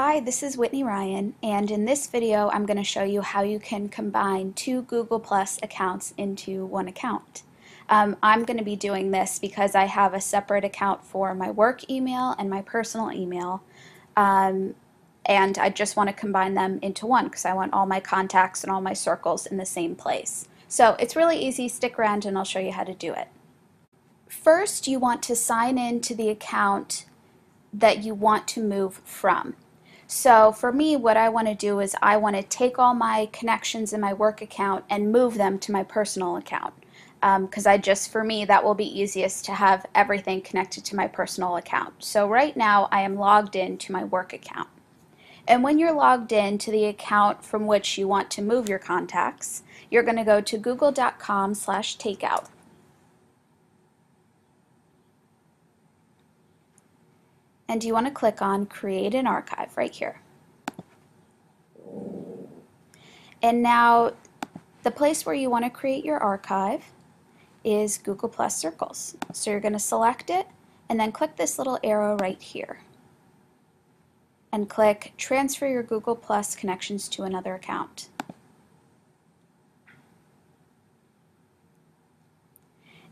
Hi, this is Whitney Ryan, and in this video I'm going to show you how you can combine two Google Plus accounts into one account. Um, I'm going to be doing this because I have a separate account for my work email and my personal email, um, and I just want to combine them into one because I want all my contacts and all my circles in the same place. So it's really easy, stick around and I'll show you how to do it. First, you want to sign in to the account that you want to move from. So for me, what I want to do is I want to take all my connections in my work account and move them to my personal account. Because um, I just, for me, that will be easiest to have everything connected to my personal account. So right now, I am logged in to my work account. And when you're logged in to the account from which you want to move your contacts, you're going to go to google.com slash takeout. And you want to click on Create an Archive right here. And now the place where you want to create your archive is Google Plus Circles. So you're going to select it and then click this little arrow right here and click Transfer your Google Plus connections to another account.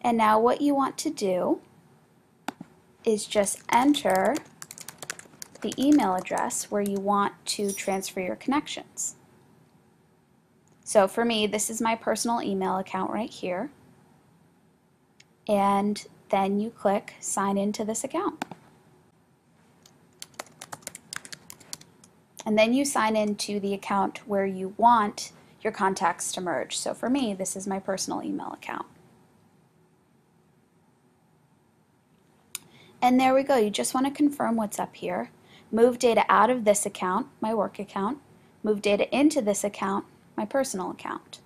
And now what you want to do is just enter the email address where you want to transfer your connections. So for me, this is my personal email account right here. And then you click sign into this account. And then you sign into the account where you want your contacts to merge. So for me, this is my personal email account. And there we go. You just want to confirm what's up here. Move data out of this account, my work account. Move data into this account, my personal account.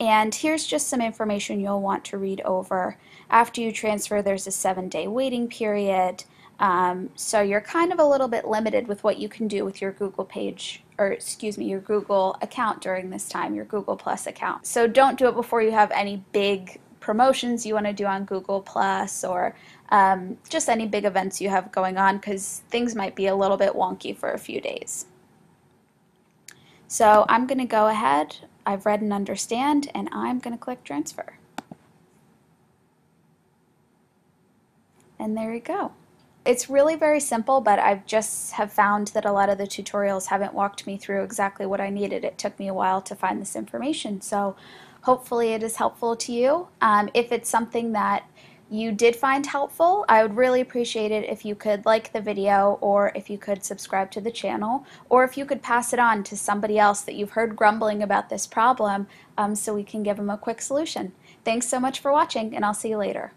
And here's just some information you'll want to read over. After you transfer, there's a seven day waiting period. Um, so you're kind of a little bit limited with what you can do with your Google page, or excuse me, your Google account during this time, your Google Plus account. So don't do it before you have any big promotions you want to do on Google Plus or um, just any big events you have going on because things might be a little bit wonky for a few days. So I'm going to go ahead, I've read and understand, and I'm going to click transfer. And there you go. It's really very simple, but I've just have found that a lot of the tutorials haven't walked me through exactly what I needed. It took me a while to find this information. So hopefully it is helpful to you. Um, if it's something that you did find helpful, I would really appreciate it if you could like the video or if you could subscribe to the channel or if you could pass it on to somebody else that you've heard grumbling about this problem um, so we can give them a quick solution. Thanks so much for watching and I'll see you later.